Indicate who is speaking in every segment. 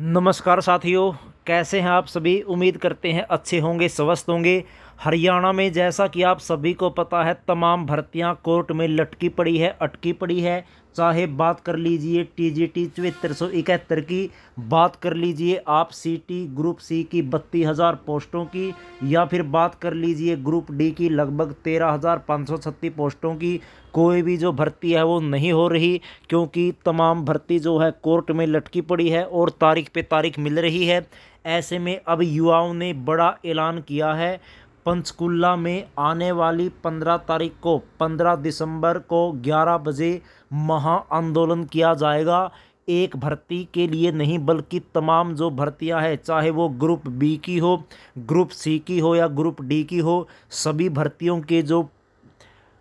Speaker 1: नमस्कार साथियों, कैसे हैं आप सभी? उम्मीद करते हैं अच्छे होंगे, स्वस्थ होंगे। हरियाणा में जैसा कि आप सभी को पता है, तमाम भर्तियाँ कोर्ट में लटकी पड़ी है, अटकी पड़ी है। चाहे बात कर लीजिए टीजीटी चौहत्तर सौ इकहत्तर की, बात कर लीजिए आप सीटी ग्रुप सी की बत्तीस हज़ार पोस्टों की, या फिर बात कर लीजिए ग्रुप डी की लगभग तेरह हज़ार पाँच सौ छत्तीस पोस्टों की, कोई भी जो भर्ती है वो नहीं हो रही, क्योंकि तमाम भर्ती जो है कोर्ट में लटकी पड़ी है और तारीख पे तारीख मिल रही है। ऐसे में अब युवाओं ने बड़ा ऐलान किया है पंचकुला में आने वाली पंद्रह तारीख को, पंद्रह दिसंबर को ग्यारह बजे महा आंदोलन किया जाएगा। एक भर्ती के लिए नहीं, बल्कि तमाम जो भर्तियाँ हैं, चाहे वो ग्रुप बी की हो, ग्रुप सी की हो या ग्रुप डी की हो, सभी भर्तियों के जो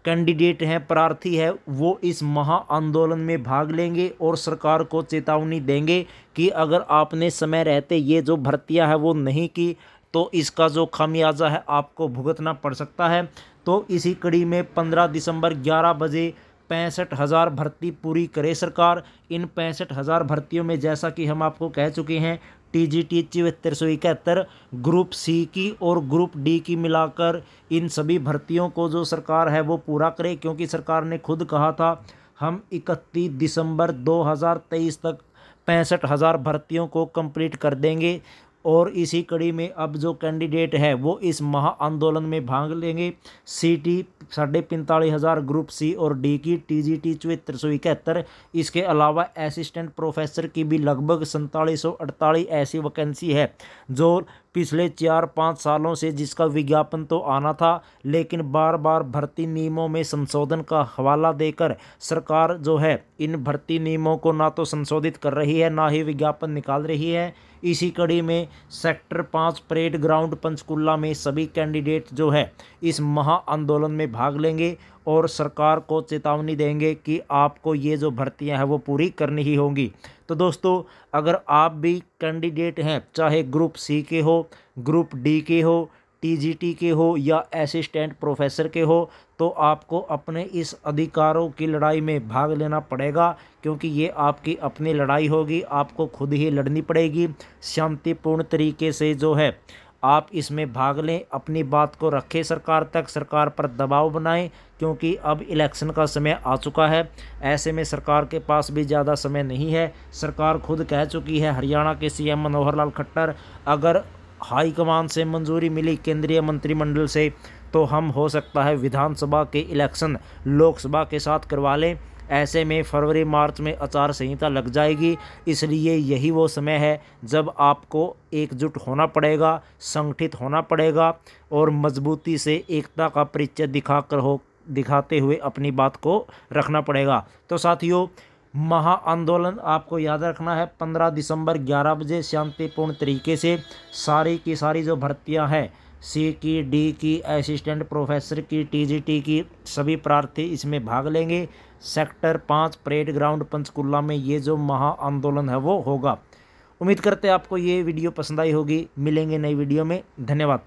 Speaker 1: कैंडिडेट हैं, प्रार्थी है, वो इस महा आंदोलन में भाग लेंगे और सरकार को चेतावनी देंगे कि अगर आपने समय रहते ये जो भर्तियाँ हैं वो नहीं की तो इसका जो खामियाजा है आपको भुगतना पड़ सकता है। तो इसी कड़ी में पंद्रह दिसंबर ग्यारह बजे पैंसठ हज़ार भर्ती पूरी करे सरकार। इन पैंसठ हज़ार भर्तियों में जैसा कि हम आपको कह चुके हैं टी जी टी चौहत्तर सौ इकहत्तर, ग्रुप सी की और ग्रुप डी की मिलाकर इन सभी भर्तियों को जो सरकार है वो पूरा करे, क्योंकि सरकार ने खुद कहा था, हम इकतीस दिसंबर 2023 तक पैंसठ हज़ार भर्तियों को कंप्लीट कर देंगे। और इसी कड़ी में अब जो कैंडिडेट है, वो इस महा आंदोलन में भाग लेंगे। सी टी साढ़े पैंतालीस हज़ार ग्रुप सी और डी की टी जी टी चौहत्तर सौ इकहत्तर। इसके अलावा असिस्टेंट प्रोफेसर की भी लगभग सैंतालीस सौ अड़तालीस ऐसी वैकेंसी है, जो पिछले चार पाँच सालों से जिसका विज्ञापन तो आना था, लेकिन बार बार भर्ती नियमों में संशोधन का हवाला देकर सरकार जो है इन भर्ती नियमों को ना तो संशोधित कर रही है, ना ही विज्ञापन निकाल रही है। इसी कड़ी में सेक्टर पाँच परेड ग्राउंड पंचकुला में सभी कैंडिडेट जो है, इस महा आंदोलन में भाग लेंगे और सरकार को चेतावनी देंगे कि आपको ये जो भर्तियाँ हैं, वो पूरी करनी ही होंगी। तो दोस्तों, अगर आप भी कैंडिडेट हैं, चाहे ग्रुप सी के हो, ग्रुप डी के हो टीजीटी के हो या असिस्टेंट प्रोफेसर के हो तो आपको अपने इस अधिकारों की लड़ाई में भाग लेना पड़ेगा, क्योंकि ये आपकी अपनी लड़ाई होगी, आपको खुद ही लड़नी पड़ेगी। शांतिपूर्ण तरीके से जो है, आप इसमें भाग लें, अपनी बात को रखें सरकार तक, सरकार पर दबाव बनाएँ, क्योंकि अब इलेक्शन का समय आ चुका है। ऐसे में सरकार के पास भी ज़्यादा समय नहीं है। सरकार खुद कह चुकी है, हरियाणा के सीएम मनोहर लाल खट्टर, अगर हाईकमान से मंजूरी मिली केंद्रीय मंत्रिमंडल से तो हम हो सकता है विधानसभा के इलेक्शन लोकसभा के साथ करवा लें। ऐसे में फरवरी मार्च में आचार संहिता लग जाएगी, इसलिए यही वो समय है जब आपको एकजुट होना पड़ेगा, संगठित होना पड़ेगा और मजबूती से एकता का परिचय दिखाकर हो, दिखाते हुए अपनी बात को रखना पड़ेगा। तो साथियों महा आंदोलन आपको याद रखना है। पंद्रह दिसंबर ग्यारह बजे शांतिपूर्ण तरीके से सारी की सारी जो भर्तियाँ हैं, सी की, डी की, असिस्टेंट प्रोफेसर की, टीजीटी की, सभी प्रार्थी इसमें भाग लेंगे। सेक्टर पाँच परेड ग्राउंड पंचकुला में ये जो महा आंदोलन है वो होगा। उम्मीद करते हैं आपको ये वीडियो पसंद आई होगी। मिलेंगे नई वीडियो में। धन्यवाद।